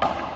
Cuatro.